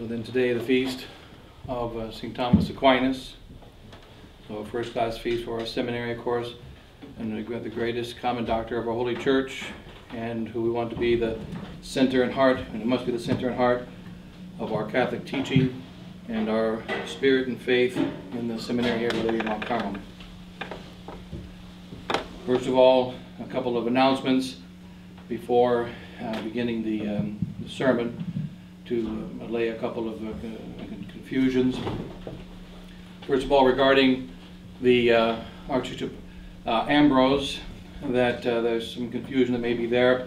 So then today, the feast of uh, St. Thomas Aquinas. So a first-class feast for our seminary, of course, and the the greatest common doctor of our holy church, and who we want to be the center and heart, and it must be the center and heart of our Catholic teaching and our spirit and faith in the seminary here at Lady Mount Carmel. First of all, a couple of announcements before uh, beginning the, um, the sermon to uh, allay a couple of uh, confusions. First of all, regarding the uh, Archbishop uh, Ambrose, that uh, there's some confusion that may be there.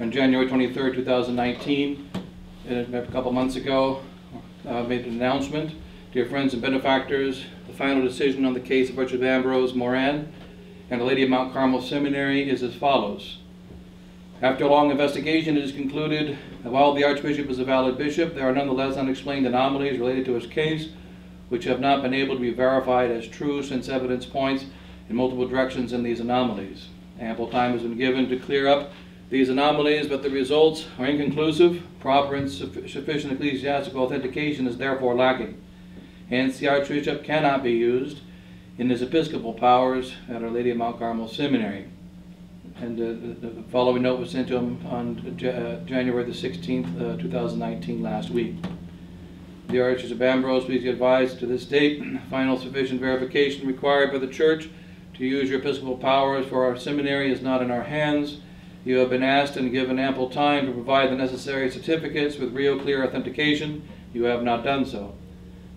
On January 23rd, 2019, a couple months ago, uh, made an announcement. Dear friends and benefactors, the final decision on the case of Archbishop Ambrose Moran and the Lady of Mount Carmel Seminary is as follows. After a long investigation, it is concluded that while the Archbishop is a valid bishop, there are nonetheless unexplained anomalies related to his case, which have not been able to be verified as true since evidence points in multiple directions in these anomalies. Ample time has been given to clear up these anomalies, but the results are inconclusive. Proper and sufficient ecclesiastical authentication is therefore lacking. Hence, the Archbishop cannot be used in his episcopal powers at Our Lady of Mount Carmel Seminary. And the, the, following note was sent to him on uh, January the 16th, uh, 2019, last week. The Archbishop Ambrose, please be advised to this date, final sufficient verification required by the Church to use your episcopal powers for our seminary is not in our hands. You have been asked and given ample time to provide the necessary certificates with real clear authentication. You have not done so.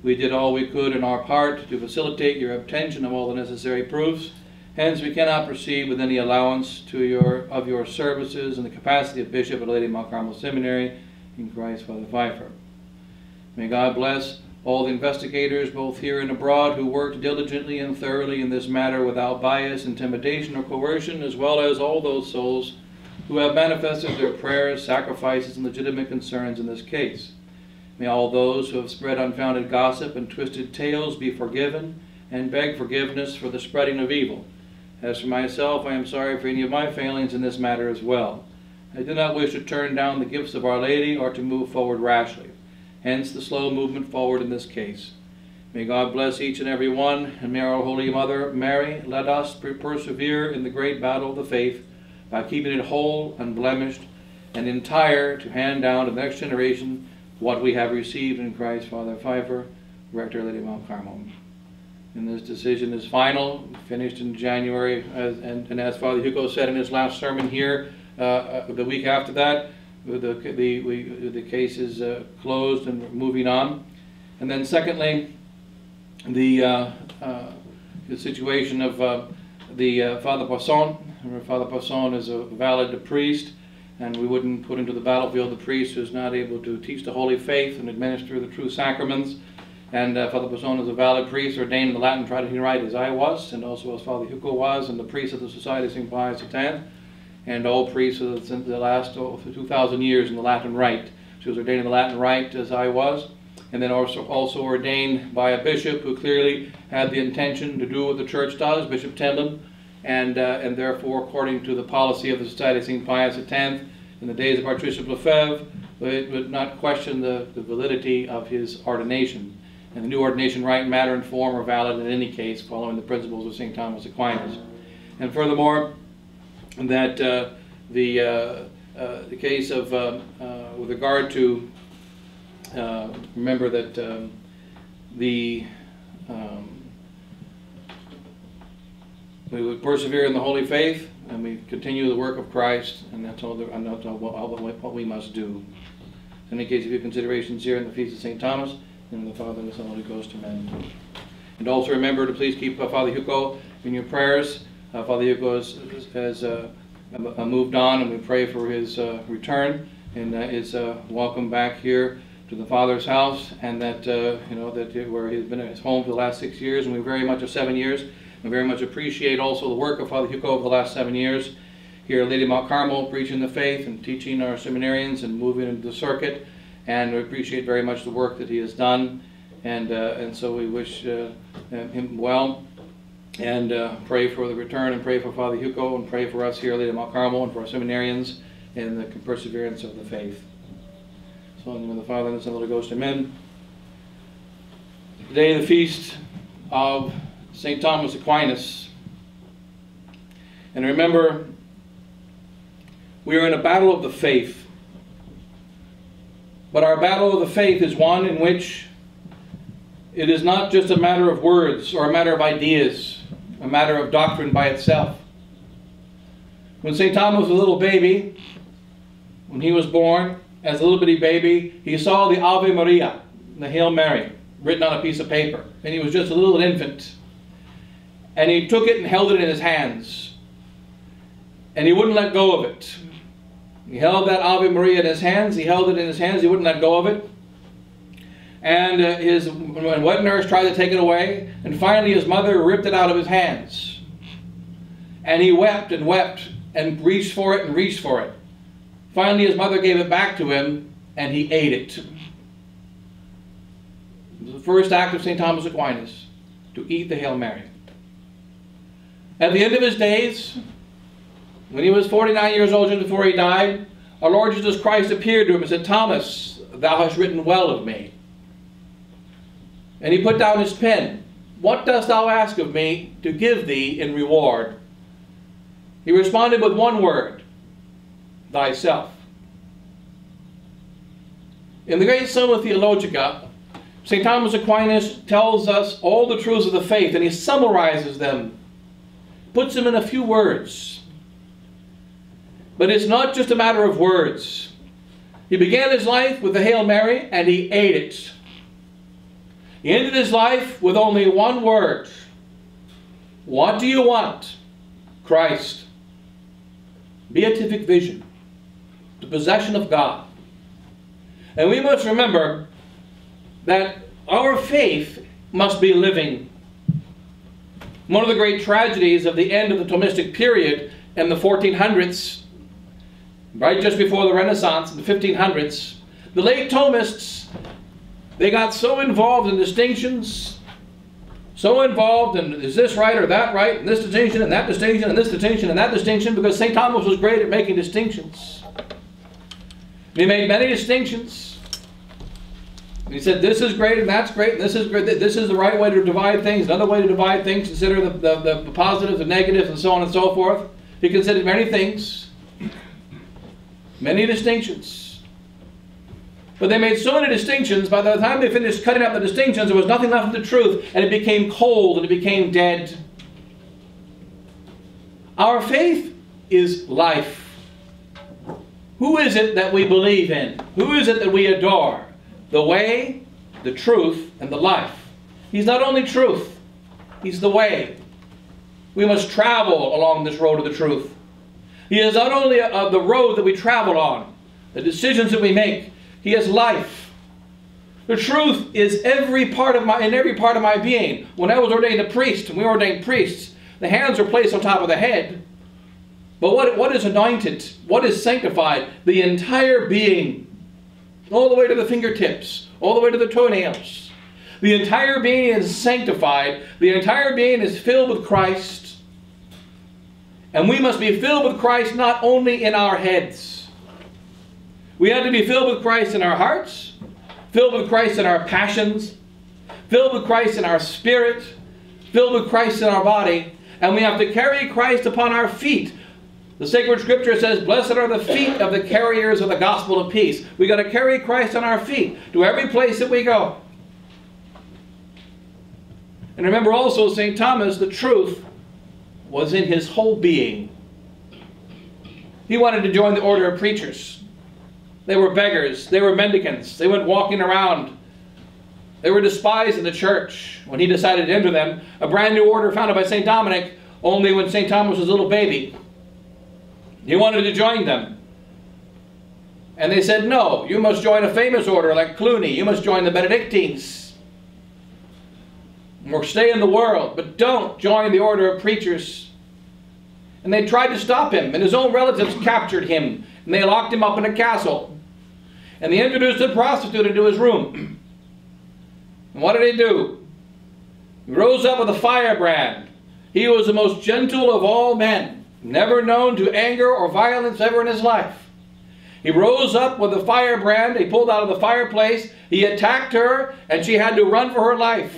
We did all we could in our part to facilitate your obtention of all the necessary proofs. Hence, we cannot proceed with any allowance to your, of your services in the capacity of Bishop of Lady Mount Carmel Seminary in Christ Father Pfeiffer. May God bless all the investigators, both here and abroad, who worked diligently and thoroughly in this matter without bias, intimidation, or coercion, as well as all those souls who have manifested their prayers, sacrifices, and legitimate concerns in this case. May all those who have spread unfounded gossip and twisted tales be forgiven and beg forgiveness for the spreading of evil. As for myself, I am sorry for any of my failings in this matter as well. I do not wish to turn down the gifts of Our Lady or to move forward rashly. Hence the slow movement forward in this case. May God bless each and every one, and may our Holy Mother Mary let us persevere in the great battle of the faith by keeping it whole, unblemished, and entire to hand down to the next generation what we have received in Christ, Father Pfeiffer, Rector Lady Mount Carmel. And this decision is final, finished in January, as, and, and, as Father Hugo said in his last sermon here, uh, uh, the week after that, the, the, we, the case is uh, closed and moving on. And then secondly, the, uh, uh, the situation of uh, the Father Poisson. Father Poisson is a valid priest and we wouldn't put into the battlefield the priest who's not able to teach the holy faith and administer the true sacraments. And uh, Father Poisson is a valid priest ordained in the Latin Rite as I was, and also as Father Hugo was, and the priest of the Society of St. Pius X, and all priests of the last oh, 2,000 years in the Latin Rite. She was ordained in the Latin Rite as I was, and then also, also ordained by a bishop who clearly had the intention to do what the church does, Bishop Tindlem, and, uh, and therefore, according to the policy of the Society of St. Pius X, in the days of Archbishop Lefebvre, it would not question the, the validity of his ordination. And the new ordination rite, matter, and form are valid in any case, following the principles of St. Thomas Aquinas. And furthermore, that uh, the, uh, uh, the case of, uh, uh, with regard to, uh, remember that um, the um, we would persevere in the holy faith, and we continue the work of Christ, and that's all, the, that's all, the, what we must do. In any case of your considerations here in the Feast of St. Thomas, in the Father, and the Son, and the Holy Ghost, amen. And also remember to please keep uh, Father Hugo in your prayers. Uh, Father Hugo has, has uh, uh moved on, and we pray for his uh, return and his uh, welcome back here to the Father's house, and that you know that where he's been at his home for the last six years, and we very much, of seven years, We very much appreciate also the work of Father Hugo over the last seven years here at Lady Mount Carmel, preaching the faith and teaching our seminarians and moving into the circuit. And we appreciate very much the work that he has done. And, uh, and so we wish uh, him well and uh, pray for the return and pray for Father Hugo and pray for us here at Mount Carmel and for our seminarians and the perseverance of the faith. So So in the name of the Father, and the Son, and the Holy Ghost, amen. Today, the feast of St. Thomas Aquinas. And remember, we are in a battle of the faith. But our battle of the faith is one in which it is not just a matter of words or a matter of ideas, a matter of doctrine by itself. When St. Thomas was a little baby, when he was born, as a little bitty baby, he saw the Ave Maria, the Hail Mary, written on a piece of paper. And he was just a little infant. And he took it and held it in his hands. And he wouldn't let go of it. He held that Ave Maria in his hands. He held it in his hands. He wouldn't let go of it. And uh, his wet nurse tried to take it away. And finally, his mother ripped it out of his hands. And he wept and wept and reached for it and reached for it. Finally, his mother gave it back to him, and he ate it. It the first act of St. Thomas Aquinas to eat the Hail Mary. At the end of his days, when he was 49 years old, just before he died, our Lord Jesus Christ appeared to him and said, Thomas, thou hast written well of me. And he put down his pen. What dost thou ask of me to give thee in reward? He responded with one word thyself. In the great Summa Theologica, St. Thomas Aquinas tells us all the truths of the faith and he summarizes them, puts them in a few words. But it's not just a matter of words. He began his life with the Hail Mary and he ate it. He ended his life with only one word. What do you want? Christ. Beatific vision the possession of God. And we must remember that our faith must be living. One of the great tragedies of the end of the Thomistic period in the 1400s, right just before the Renaissance the 1500s, the late Thomists, they got so involved in distinctions, so involved in is this right or that right, and this distinction and that distinction and this distinction and that distinction, because St. Thomas was great at making distinctions. He made many distinctions. He said, this is great and that's great, and this is great. This is the right way to divide things. Another way to divide things, consider the, the, the positives and negatives and so on and so forth. He considered many things, many distinctions. But they made so many distinctions, by the time they finished cutting out the distinctions, there was nothing left of the truth, and it became cold and it became dead. Our faith is life. Who is it that we believe in? Who is it that we adore? The way, the truth, and the life. He's not only truth, He's the way. We must travel along this road of the truth. He is not only uh, the road that we travel on, the decisions that we make, He is life. The truth is every part of my in every part of my being. When I was ordained a priest, and we ordained priests, the hands are placed on top of the head, but what, what is anointed? What is sanctified? The entire being. All the way to the fingertips, all the way to the toenails. The entire being is sanctified. The entire being is filled with Christ. And we must be filled with Christ not only in our heads. We have to be filled with Christ in our hearts, filled with Christ in our passions, filled with Christ in our spirit, filled with Christ in our body, and we have to carry Christ upon our feet the sacred scripture says, Blessed are the feet of the carriers of the gospel of peace. We got to carry Christ on our feet to every place that we go. And remember also, St. Thomas, the truth was in his whole being. He wanted to join the order of preachers. They were beggars, they were mendicants, they went walking around. They were despised in the church. When he decided to enter them, a brand new order founded by St. Dominic, only when St. Thomas was a little baby. He wanted to join them. And they said, no, you must join a famous order like Cluny. You must join the Benedictines. Or stay in the world, but don't join the order of preachers. And they tried to stop him, and his own relatives captured him, and they locked him up in a castle. And they introduced a prostitute into his room. And what did he do? He rose up with a firebrand. He was the most gentle of all men never known to anger or violence ever in his life. He rose up with a firebrand. He pulled out of the fireplace. He attacked her, and she had to run for her life.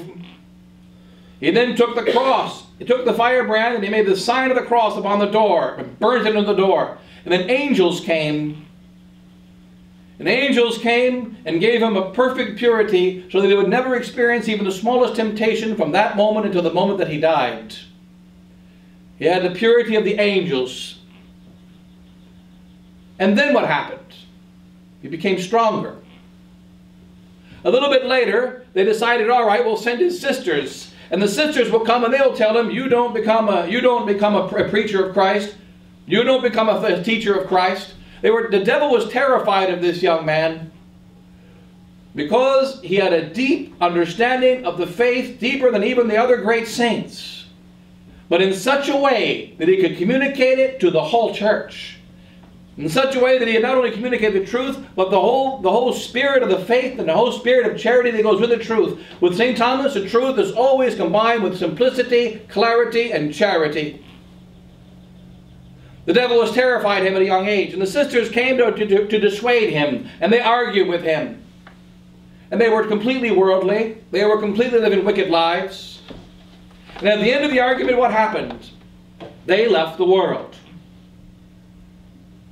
He then took the cross. He took the firebrand and he made the sign of the cross upon the door and burnt it in the door. And then angels came. And angels came and gave him a perfect purity so that he would never experience even the smallest temptation from that moment until the moment that he died. He had the purity of the angels. And then what happened? He became stronger. A little bit later, they decided, all right, we'll send his sisters and the sisters will come and they'll tell him, you don't become a, you don't become a, preacher of Christ. You don't become a, a teacher of Christ. They were, the devil was terrified of this young man because he had a deep understanding of the faith, deeper than even the other great saints, but in such a way that he could communicate it to the whole church in such a way that he had not only communicated the truth, but the whole, the whole spirit of the faith and the whole spirit of charity that goes with the truth. With St. Thomas, the truth is always combined with simplicity, clarity, and charity. The devil was terrified him at a young age, and the sisters came to, to, to dissuade him, and they argued with him. And they were completely worldly. They were completely living wicked lives. And at the end of the argument, what happened? They left the world.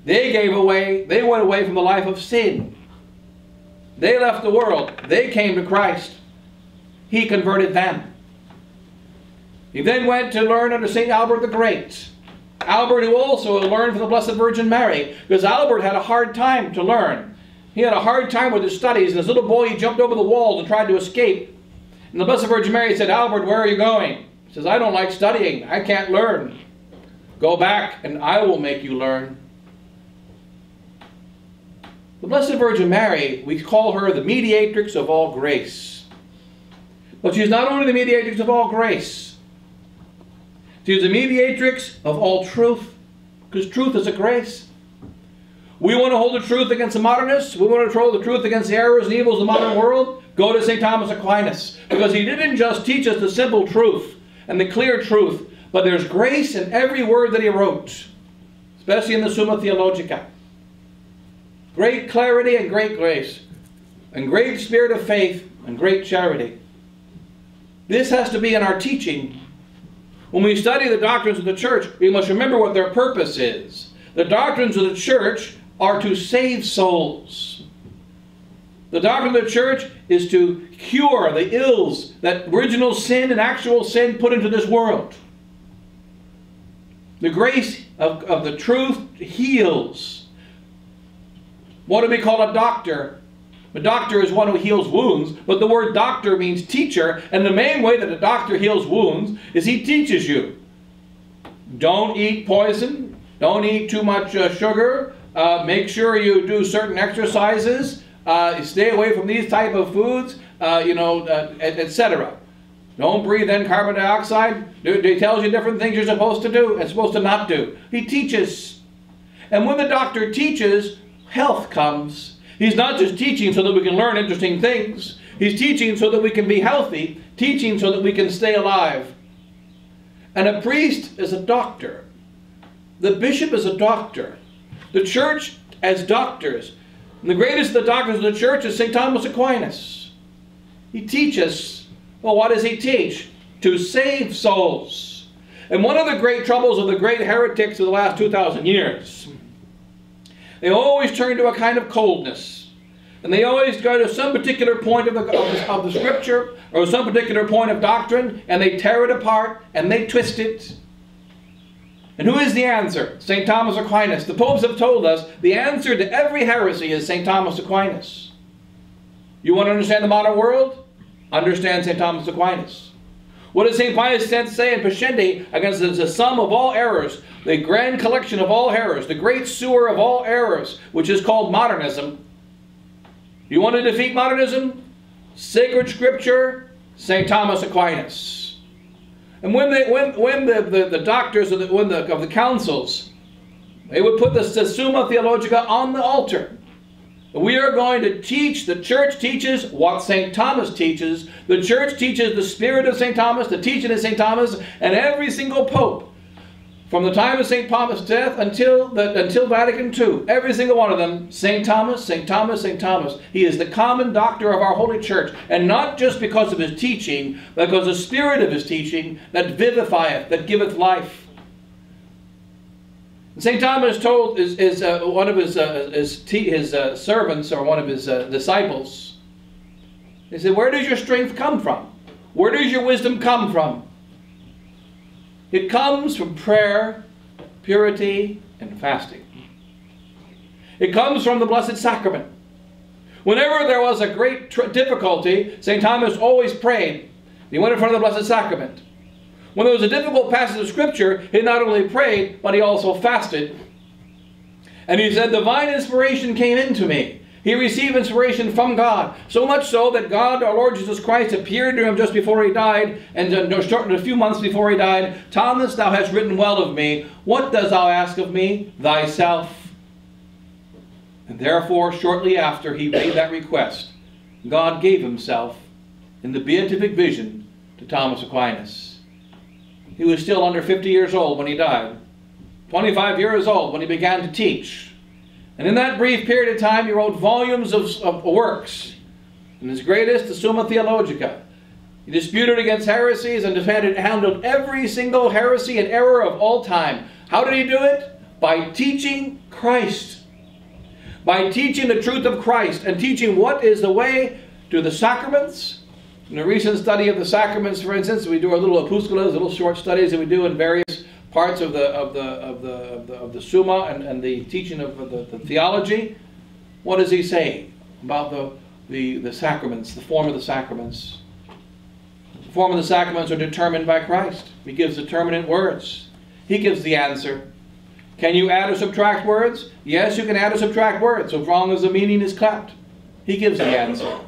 They gave away, they went away from the life of sin. They left the world. They came to Christ. He converted them. He then went to learn under St. Albert the Great. Albert, who also learned from the Blessed Virgin Mary, because Albert had a hard time to learn. He had a hard time with his studies, and as a little boy, he jumped over the walls and tried to escape. And the Blessed Virgin Mary said, Albert, where are you going? He says, I don't like studying. I can't learn. Go back, and I will make you learn. The Blessed Virgin Mary, we call her the mediatrix of all grace. But she is not only the mediatrix of all grace, she is the mediatrix of all truth, because truth is a grace. We want to hold the truth against the modernists. We want to hold the truth against the errors and evils of the modern world. Go to St. Thomas Aquinas. Because he didn't just teach us the simple truth and the clear truth, but there's grace in every word that he wrote, especially in the Summa Theologica great clarity and great grace, and great spirit of faith and great charity. This has to be in our teaching. When we study the doctrines of the church, we must remember what their purpose is. The doctrines of the church are to save souls. The doctrine of the church is to cure the ills that original sin and actual sin put into this world. The grace of, of the truth heals. What do we call a doctor? A doctor is one who heals wounds, but the word doctor means teacher, and the main way that a doctor heals wounds is he teaches you. Don't eat poison, don't eat too much uh, sugar, uh, make sure you do certain exercises, uh, stay away from these type of foods, uh, you know, uh, etc. Don't breathe in carbon dioxide. He tells you different things you're supposed to do and supposed to not do. He teaches. And when the doctor teaches, health comes. He's not just teaching so that we can learn interesting things. He's teaching so that we can be healthy, teaching so that we can stay alive. And a priest is a doctor. The bishop is a doctor. The church as doctors. And the greatest of the doctors of the church is St. Thomas Aquinas. He teaches, well, what does he teach? To save souls. And one of the great troubles of the great heretics of the last 2,000 years they always turn to a kind of coldness. And they always go to some particular point of the, of the, of the scripture or some particular point of doctrine and they tear it apart and they twist it. And who is the answer? St. Thomas Aquinas. The popes have told us the answer to every heresy is St. Thomas Aquinas. You want to understand the modern world? Understand St. Thomas Aquinas. What does St. Pius X say in Pascendi against the sum of all errors, the grand collection of all errors, the great sewer of all errors, which is called modernism? You want to defeat modernism? Sacred Scripture, St. Thomas Aquinas. And when, they, when, when the, the, the doctors of the, when the, of the councils, they would put the Summa Theologica on the altar. We are going to teach, the church teaches what St. Thomas teaches. The church teaches the spirit of St. Thomas, the teaching of St. Thomas, and every single pope from the time of St. Thomas' death until, the, until Vatican II. Every single one of them, St. Thomas, St. Thomas, St. Thomas. He is the common doctor of our Holy Church. And not just because of his teaching, but because the spirit of his teaching that vivifieth, that giveth life. St. Thomas told is, is uh, one of his, uh, his, his uh, servants or one of his uh, disciples, he said, Where does your strength come from? Where does your wisdom come from? It comes from prayer, purity, and fasting. It comes from the Blessed Sacrament. Whenever there was a great difficulty, St. Thomas always prayed. He went in front of the Blessed Sacrament. When there was a difficult passage of Scripture, he not only prayed, but he also fasted. And he said, Divine inspiration came into me. He received inspiration from God, so much so that God, our Lord Jesus Christ, appeared to him just before he died, and a few months before he died, Thomas, thou hast written well of me. What dost thou ask of me? Thyself. And therefore, shortly after he made that request, God gave himself in the beatific vision to Thomas Aquinas. He was still under 50 years old when he died, 25 years old when he began to teach. And in that brief period of time, he wrote volumes of, of works. And his greatest, the Summa Theologica. He disputed against heresies and defended, handled every single heresy and error of all time. How did he do it? By teaching Christ. By teaching the truth of Christ and teaching what is the way to the sacraments. In a recent study of the sacraments, for instance, we do our little opusculas, little short studies that we do in various parts of the of the of the of the, of the Summa and, and the teaching of the, the theology, what does he say about the, the the sacraments, the form of the sacraments? The form of the sacraments are determined by Christ. He gives determinate words. He gives the answer. Can you add or subtract words? Yes, you can add or subtract words, so long as the meaning is kept. He gives the answer.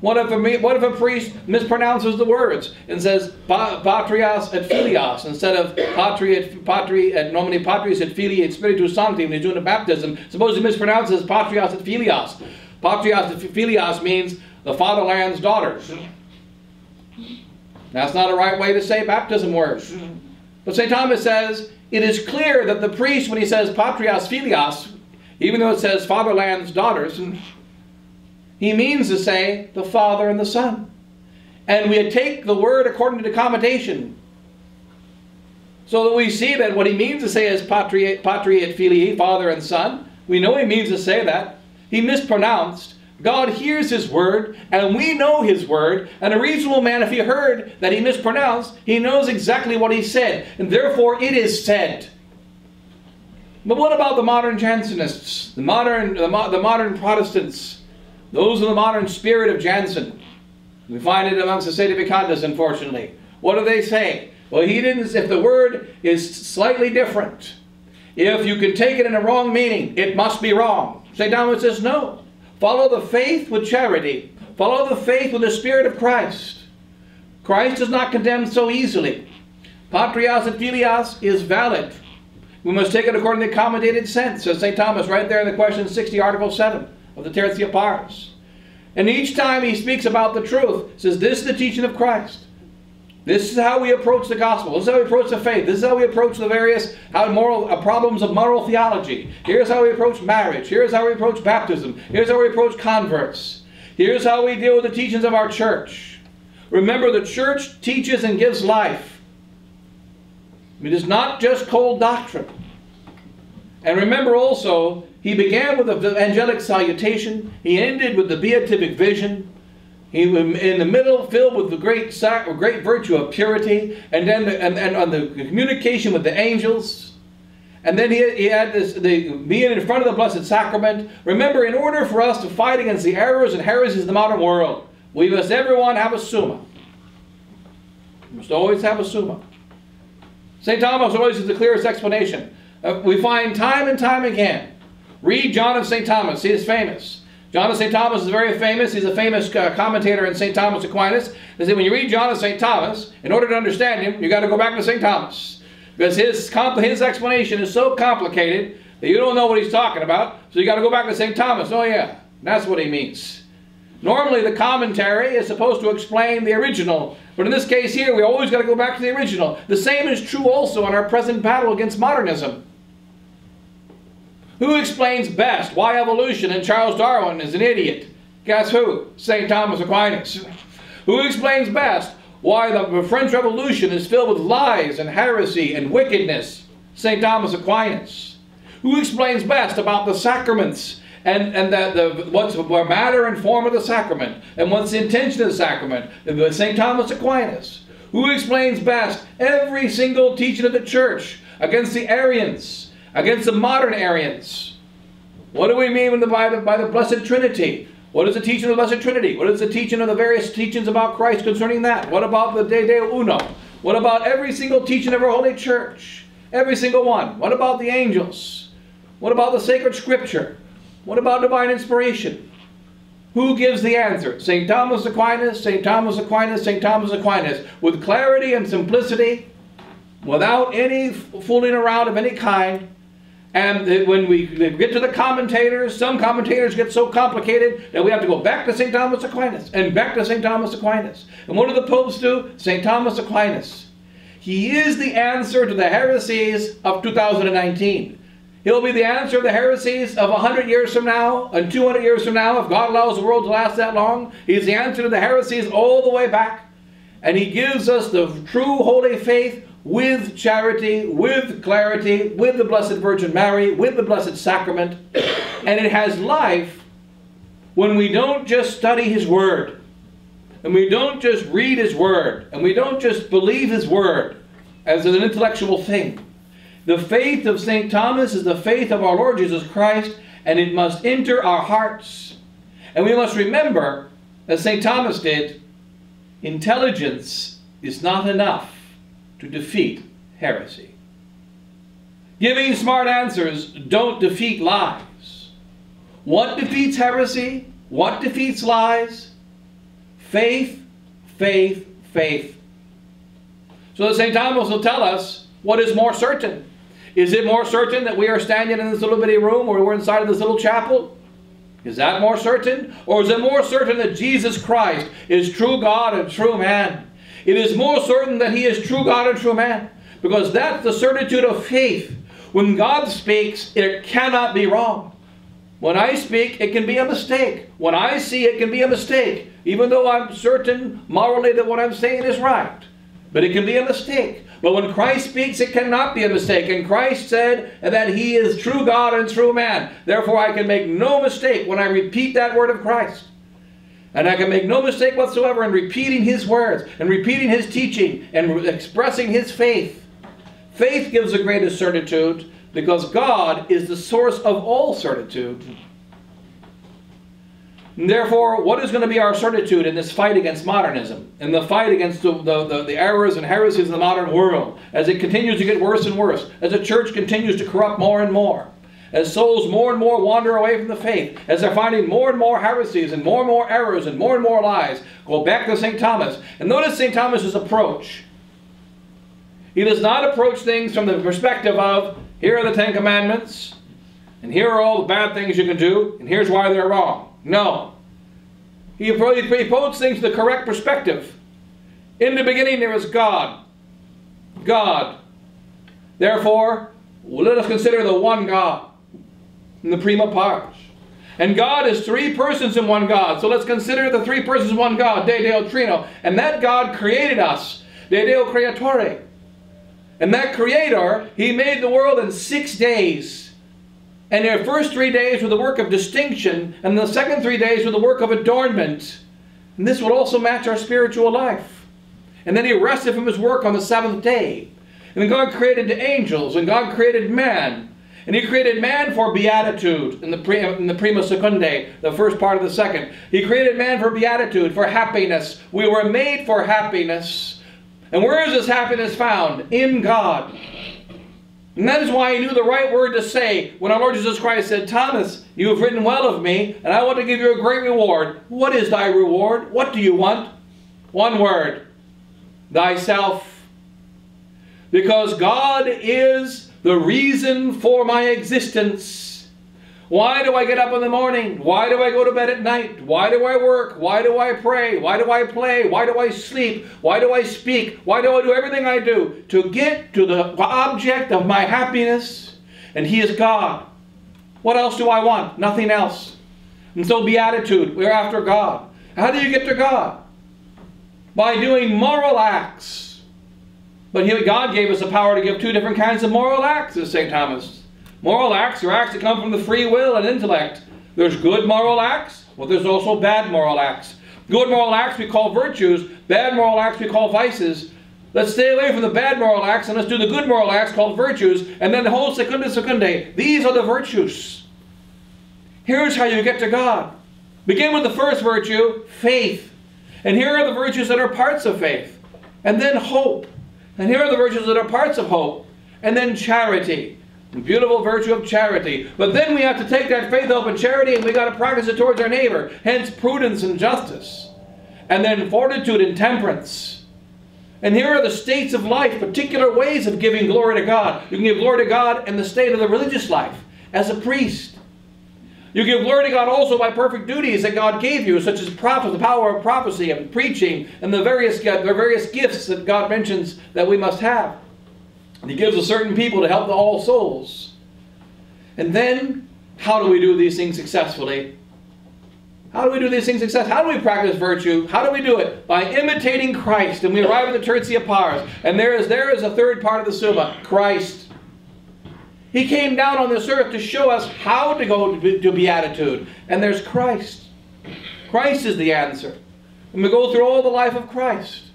What if a, what if a priest mispronounces the words and says patrias et filias instead of patri et, patri et nomine patris et filii et spiritus sancti when he's doing the baptism? Suppose he mispronounces patrias et filias. Patrias et filias means the fatherland's daughters. That's not a right way to say baptism words. But St. Thomas says it is clear that the priest, when he says patrias filias, even though it says fatherland's daughters, he means to say the Father and the Son. And we take the word according to commentation. So that we see that what he means to say is patri, patri et filii, Father and Son. We know he means to say that. He mispronounced. God hears his word, and we know his word. And a reasonable man, if he heard that he mispronounced, he knows exactly what he said. And therefore it is said. But what about the modern Jansenists, the modern, the, mo the modern Protestants? Those of the modern spirit of Jansen. We find it amongst the Sedevacantists, unfortunately. What do they say? Well, he didn't, if the word is slightly different, if you can take it in a wrong meaning, it must be wrong. St. Thomas says, no. Follow the faith with charity. Follow the faith with the Spirit of Christ. Christ is not condemned so easily. Patrias et filias is valid. We must take it according to the accommodated sense, says St. Thomas right there in the question 60, Article 7 of the Tertia Pars. And each time he speaks about the truth, says, This is the teaching of Christ. This is how we approach the gospel. This is how we approach the faith. This is how we approach the various how moral uh, problems of moral theology. Here's how we approach marriage. Here's how we approach baptism. Here's how we approach converts. Here's how we deal with the teachings of our church. Remember, the church teaches and gives life. It is not just cold doctrine. And remember also he began with the angelic salutation. He ended with the beatific vision. He was in the middle, filled with the great sac- great virtue of purity, and then the, and, and on the communication with the angels. And then he, he had this, the being in front of the Blessed Sacrament. Remember, in order for us to fight against the errors and heresies of the modern world, we must everyone have a summa. We must always have a summa. St. Thomas always is the clearest explanation. Uh, we find time and time again Read John of St. Thomas. He is famous. John of St. Thomas is very famous. He's a famous uh, commentator in St. Thomas Aquinas. They say when you read John of St. Thomas, in order to understand him, you got to go back to St. Thomas. Because his, his explanation is so complicated that you don't know what he's talking about. So you got to go back to St. Thomas. Oh yeah, that's what he means. Normally the commentary is supposed to explain the original But in this case here, we always got to go back to the original. The same is true also in our present battle against modernism. Who explains best why evolution and Charles Darwin is an idiot? Guess who? St. Thomas Aquinas. Who explains best why the French Revolution is filled with lies and heresy and wickedness? St. Thomas Aquinas. Who explains best about the sacraments and, and that the what's the matter and form of the sacrament and what's the intention of the sacrament? St. Thomas Aquinas. Who explains best every single teaching of the church against the Arians, against the modern Arians? What do we mean by the, by the Blessed Trinity? What is the teaching of the Blessed Trinity? What is the teaching of the various teachings about Christ concerning that? What about the De Deo Uno? What about every single teaching of our Holy Church? Every single one. What about the angels? What about the sacred scripture? What about divine inspiration? Who gives the answer? St. Thomas Aquinas, St. Thomas Aquinas, St. Thomas Aquinas, with clarity and simplicity, without any fooling around of any kind, and when we get to the commentators, some commentators get so complicated that we have to go back to St. Thomas Aquinas and back to St. Thomas Aquinas. And what do the popes do? St. Thomas Aquinas. He is the answer to the heresies of 2019. He'll be the answer of the heresies of 100 years from now and 200 years from now, if God allows the world to last that long. He's the answer to the heresies all the way back. And he gives us the true holy faith with charity, with clarity, with the Blessed Virgin Mary, with the Blessed Sacrament. And it has life when we don't just study His Word, and we don't just read His Word, and we don't just believe His Word as an intellectual thing. The faith of St. Thomas is the faith of our Lord Jesus Christ, and it must enter our hearts. And we must remember, as St. Thomas did, intelligence is not enough to defeat heresy. Giving smart answers don't defeat lies. What defeats heresy? What defeats lies? Faith, faith, faith. So St. Thomas will tell us what is more certain. Is it more certain that we are standing in this little bitty room or we're inside of this little chapel? Is that more certain? Or is it more certain that Jesus Christ is true God and true man? It is more certain that he is true God and true man. Because that's the certitude of faith. When God speaks, it cannot be wrong. When I speak, it can be a mistake. When I see, it can be a mistake. Even though I'm certain morally that what I'm saying is right. But it can be a mistake. But when Christ speaks, it cannot be a mistake. And Christ said that he is true God and true man. Therefore, I can make no mistake when I repeat that word of Christ. And I can make no mistake whatsoever in repeating his words and repeating his teaching and expressing his faith. Faith gives the greatest certitude because God is the source of all certitude. Therefore, what is going to be our certitude in this fight against modernism, in the fight against the, the, the, the, errors and heresies of the modern world, as it continues to get worse and worse, as the church continues to corrupt more and more? as souls more and more wander away from the faith, as they're finding more and more heresies and more and more errors and more and more lies, go back to St. Thomas. And notice St. Thomas's approach. He does not approach things from the perspective of, here are the Ten Commandments, and here are all the bad things you can do, and here's why they're wrong. No. He approaches things from the correct perspective. In the beginning there was God. God. Therefore, let us consider the one God in the prima pars. And God is three persons in one God. So let's consider the three persons in one God, De Deo Trino. And that God created us, De Deo Creatore. And that Creator, He made the world in six days. And the first three days were the work of distinction, and the second three days were the work of adornment. And this would also match our spiritual life. And then He rested from His work on the seventh day. And then God created the angels, and God created man. And he created man for beatitude in the, in the prima secundae, the first part of the second. He created man for beatitude, for happiness. We were made for happiness. And where is this happiness found? In God. And that is why he knew the right word to say when our Lord Jesus Christ said, Thomas, you have written well of me, and I want to give you a great reward. What is thy reward? What do you want? One word. Thyself. Because God is the reason for my existence. Why do I get up in the morning? Why do I go to bed at night? Why do I work? Why do I pray? Why do I play? Why do I sleep? Why do I speak? Why do I do everything I do? To get to the object of my happiness, and He is God. What else do I want? Nothing else. And so, beatitude, we're after God. How do you get to God? By doing moral acts. But here, God gave us the power to give two different kinds of moral acts, as St. Thomas. Moral acts are acts that come from the free will and intellect. There's good moral acts, but there's also bad moral acts. Good moral acts we call virtues, bad moral acts we call vices. Let's stay away from the bad moral acts and let's do the good moral acts called virtues. And then the whole secunda secundae. These are the virtues. Here's how you get to God. Begin with the first virtue, faith. And here are the virtues that are parts of faith. And then hope. And here are the virtues that are parts of hope. And then charity. The beautiful virtue of charity. But then we have to take that faith, hope, and charity and we got to practice it towards our neighbor. Hence prudence and justice. And then fortitude and temperance. And here are the states of life, particular ways of giving glory to God. You can give glory to God in the state of the religious life, as a priest. You give glory to God also by perfect duties that God gave you, such as the power of prophecy and preaching, and the various, the various gifts that God mentions that we must have. And he gives a certain people to help the all souls. And then, how do we do these things successfully? How do we do these things successfully? How do we practice virtue? How do we do it? By imitating Christ. And we arrive at the Tertia Pars. And there is, there is a third part of the Summa, Christ. He came down on this earth to show us how to go to beatitude. And there's Christ. Christ is the answer. And we go through all the life of Christ.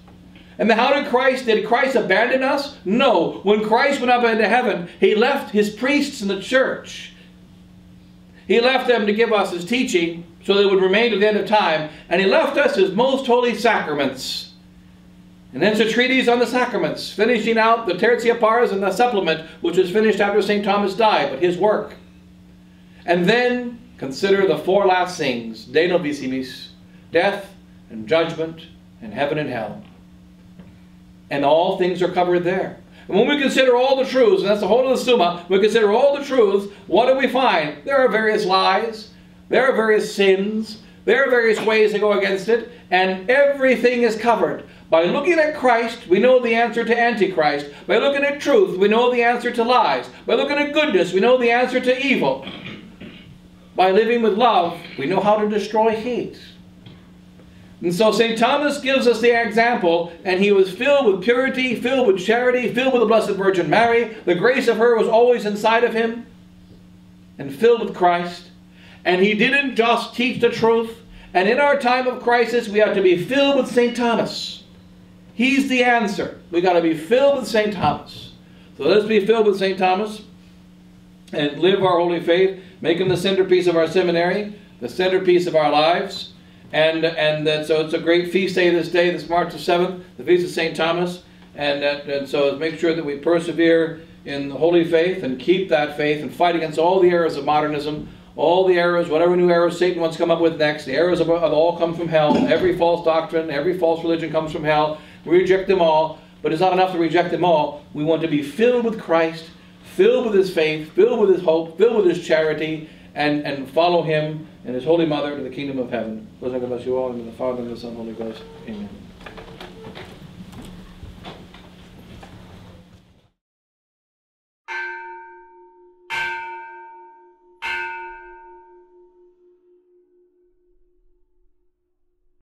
And how did Christ, did Christ abandon us? No. When Christ went up into heaven, he left his priests in the church. He left them to give us his teaching so they would remain to the end of time. And he left us his most holy sacraments. And then a treatise on the sacraments, finishing out the Tertia Pars and the supplement, which was finished after St. Thomas died, but his work. And then consider the four last things, De Novissimis, death and judgment and heaven and hell and all things are covered there. And when we consider all the truths, and that's the whole of the Summa, we consider all the truths, what do we find? There are various lies, there are various sins, there are various ways to go against it, and everything is covered. By looking at Christ, we know the answer to Antichrist. By looking at truth, we know the answer to lies. By looking at goodness, we know the answer to evil. By living with love, we know how to destroy hate. And so St. Thomas gives us the example, and he was filled with purity, filled with charity, filled with the Blessed Virgin Mary. The grace of her was always inside of him, and filled with Christ. And he didn't just teach the truth. And in our time of crisis, we have to be filled with St. Thomas. He's the answer. We got to be filled with St. Thomas. So let's be filled with St. Thomas and live our holy faith, make him the centerpiece of our seminary, the centerpiece of our lives. And, and that, so it's a great feast day this day, this March the 7th, the Feast of St. Thomas. And, that, and so make sure that we persevere in the holy faith and keep that faith and fight against all the errors of modernism, all the errors, whatever new errors Satan wants to come up with next. The errors of, of all come from hell. Every false doctrine, every false religion comes from hell. We reject them all, but it's not enough to reject them all. We want to be filled with Christ, filled with his faith, filled with his hope, filled with his charity, and, and follow him and his Holy Mother to the kingdom of heaven. God bless you all, and the Father, and the Son, and the Holy Ghost. Amen.